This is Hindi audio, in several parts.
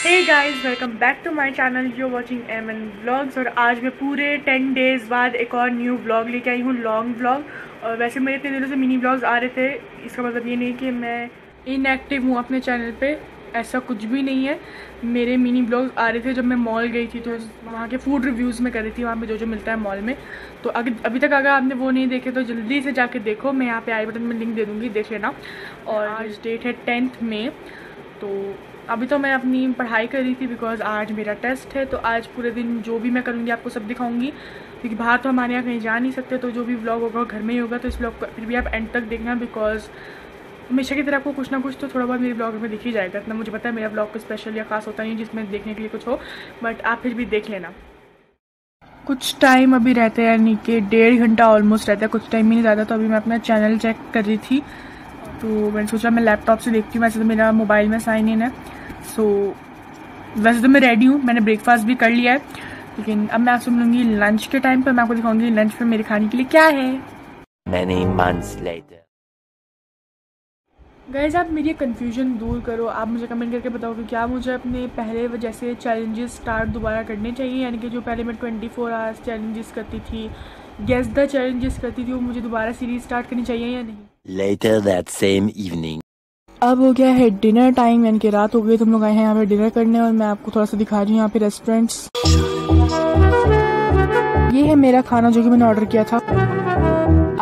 Hey guys welcome back to my channel you watching M N vlogs और आज मैं पूरे टेन डेज़ बाद एक और न्यू ब्लॉग लेके आई हूँ लॉन्ग ब्लॉग और वैसे मेरे इतने दिनों से मिनी ब्लॉग्स आ रहे थे, इसका मतलब ये नहीं कि मैं इनएक्टिव हूँ अपने चैनल पे, ऐसा कुछ भी नहीं है। मेरे मिनी ब्लॉग्स आ रहे थे जब मैं मॉल गई थी तो वहाँ के फ़ूड रिव्यूज़ में कर रही थी, वहाँ पे जो जो मिलता है मॉल में। तो अगर अभी तक अगर आपने वो नहीं देखे तो जल्दी से जाके देखो। मैं यहाँ पे आई बटन में लिंक दे दूँगी, देख लेना। और आज डेट है टेंथ में तो अभी तो मैं अपनी पढ़ाई कर रही थी बिकॉज़ आज मेरा टेस्ट है तो आज पूरे दिन जो भी मैं करूँगी आपको सब दिखाऊँगी। क्योंकि बाहर तो हमारे यहाँ कहीं जा नहीं सकते तो जो भी ब्लॉग होगा घर में ही होगा तो इस ब्लॉग को फिर भी आप एंड तक देखना बिकॉज़ हमेशा की तरह आपको कुछ ना कुछ तो थोड़ा बहुत मेरे ब्लॉग में दिख ही जाएगा। इतना मुझे पता है मेरा ब्लॉग को स्पेशल या खास होता नहीं जिसमें देखने के लिए कुछ हो बट आप फिर भी देख लेना। कुछ टाइम अभी रहता है यानी कि डेढ़ घंटा ऑलमोस्ट रहता है, कुछ टाइम ही नहीं ज़्यादा तो अभी मैं अपना चैनल चेक कर रही थी। तो मैंने सोचा मैं लैपटॉप से देखती हूँ, वैसे तो मेरा मोबाइल में साइन इन है। सो so, वैसे तो मैं रेडी हूँ मैंने ब्रेकफास्ट भी कर लिया है लेकिन अब मैं आपसे मिलूँगी लंच के टाइम पर मैं आपको दिखाऊँगी लंच में मेरे खाने के लिए क्या है Many months later. गैस आप मेरी कंफ्यूजन दूर करो आप मुझे कमेंट करके बताओ कि क्या मुझे अपने पहले जैसे चैलेंजेस स्टार्ट दोबारा करने चाहिए यानी कि जो पहले मैं ट्वेंटी फोर आवर्स चैलेंजेस करती थी गेस द चैलेंजेस करती थी वो मुझे दोबारा सीरीज़ स्टार्ट करनी चाहिए या नहीं Later that same evening. अब हो गया है डिनर टाइम यानी कि रात हो गई तुम लोग आए हैं यहाँ पे डिनर करने और मैं आपको थोड़ा सा दिखा रही हूँ यहाँ पे रेस्टोरेंट्स ये है मेरा खाना जो कि मैंने ऑर्डर किया था।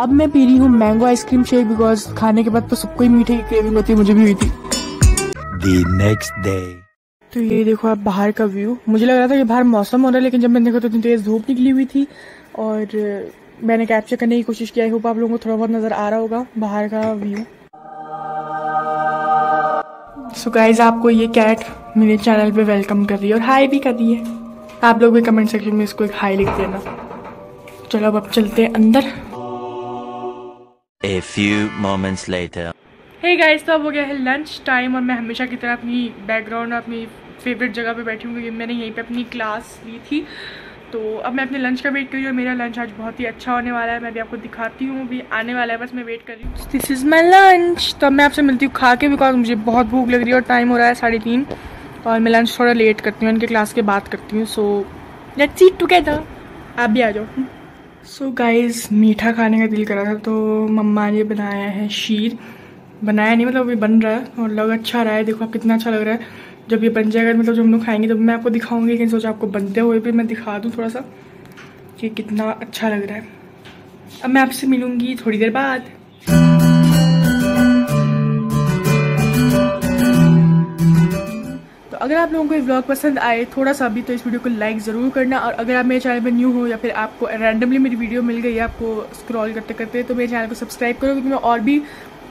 अब मैं पी रही हूँ मैंगो आइसक्रीम शेक बिकॉज़ खाने के बाद तो सबको ही मीठे की क्रेविंग होती है मुझे भी हुई थी। The next day. तो ये देखो आप बाहर का व्यू मुझे लग रहा था कि बाहर मौसम हो रहा है लेकिन जब मैंने देखा तो इतनी तेज धूप निकली हुई थी। और मैंने कैप्चर करने की कोशिश किया आई होप आप लोगों को थोड़ा बहुत नज़र आ रहा होगा बाहर का व्यू सो गाइज़ आपको ये कैट मेरे चैनल पे वेलकम कर रही है और हाई भी कर रही है। आप लोग भी कमेंट सेक्शन में इसको एक हाई लिख देना। चलो अब अब चलते हैं अंदर। A few moments later. Hey guys तो अब हो गया है लंच टाइम और मैं हमेशा की तरह अपनी बैकग्राउंड और अपनी फेवरेट जगह पे बैठी हूँ क्योंकि मैंने यहीं पे अपनी क्लास ली थी। तो अब मैं अपने लंच का वेट कर रही हूँ मेरा लंच आज बहुत ही अच्छा होने वाला है। मैं भी आपको दिखाती हूँ, अभी आने वाला है, बस मैं वेट कर रही हूँ। दिस इज़ माई लंच तो मैं आपसे मिलती हूँ खा के बिकॉज़ मुझे बहुत भूख लग रही है और टाइम हो रहा है साढ़े तीन। और मैं लंच थोड़ा लेट करती हूँ, उनके क्लास के बाद करती हूँ। सो लेट्स ईट टुगेदर आप भी आ जाओ। सो गाइज़ मीठा खाने का दिल करा था तो मम्मा ने बनाया है शीर बनाया नहीं मतलब अभी बन रहा है और लग अच्छा रहा है। देखो आप कितना अच्छा लग रहा है। जब ये बन जाएगा मतलब जब हम लोग खाएँगे, तब मैं आपको दिखाऊँगी लेकिन सोचा आपको बनते हुए भी मैं दिखा दूँ थोड़ा सा कि कितना अच्छा लग रहा है। अब मैं आपसे मिलूँगी थोड़ी देर बाद। तो अगर आप लोगों को ये व्लॉग पसंद आए थोड़ा सा भी तो इस वीडियो को लाइक ज़रूर करना और अगर आप मेरे चैनल पर न्यू हो या फिर आपको रैंडमली मेरी वीडियो मिल गई है, आपको स्क्रॉल करते करते तो मेरे चैनल को सब्सक्राइब करो, क्योंकि मैं और भी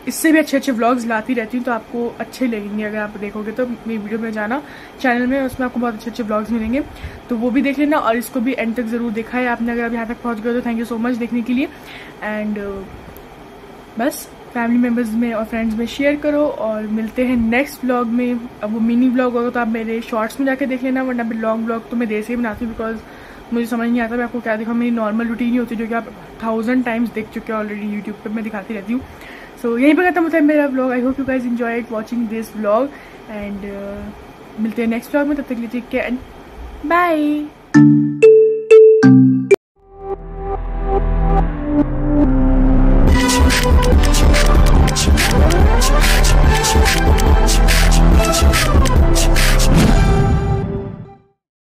इससे भी अच्छे अच्छे व्लॉग्स लाती रहती हूँ तो आपको अच्छे लगेंगे। अगर आप देखोगे तो मेरी वीडियो में जाना चैनल में, उसमें आपको बहुत अच्छे अच्छे व्लॉग्स मिलेंगे। तो वो भी देख लेना और इसको भी एंड तक ज़रूर देखा है आपने। अगर अब यहाँ तक पहुँच गए तो थैंक यू सो मच देखने के लिए। एंड बस फैमिली मेंबर्स में और फ्रेंड्स में शेयर करो और मिलते हैं नेक्स्ट व्लॉग में। अब वो मिनी व्लॉग होगा तो आप मेरे शॉर्ट्स में जाके देख लेना, वरना फिर लॉन्ग व्लॉग तो मैं देर से ही बनाती हूँ बिकॉज़ मुझे समझ नहीं आता मैं आपको क्या दिखाऊँ। मेरी नॉर्मल रूटीन ही होती है, जो कि आप थाउज़ेंड टाइम्स देख चुके हैं ऑलरेडी यूट्यूब पर मैं दिखाती रहती हूँ। सो यहीं पर खत्म होता है मेरा vlog I hope you guys enjoy watching this vlog and मिलते हैं नेक्स्ट ब्लॉग में. तब तक लिए टेक एंड बाय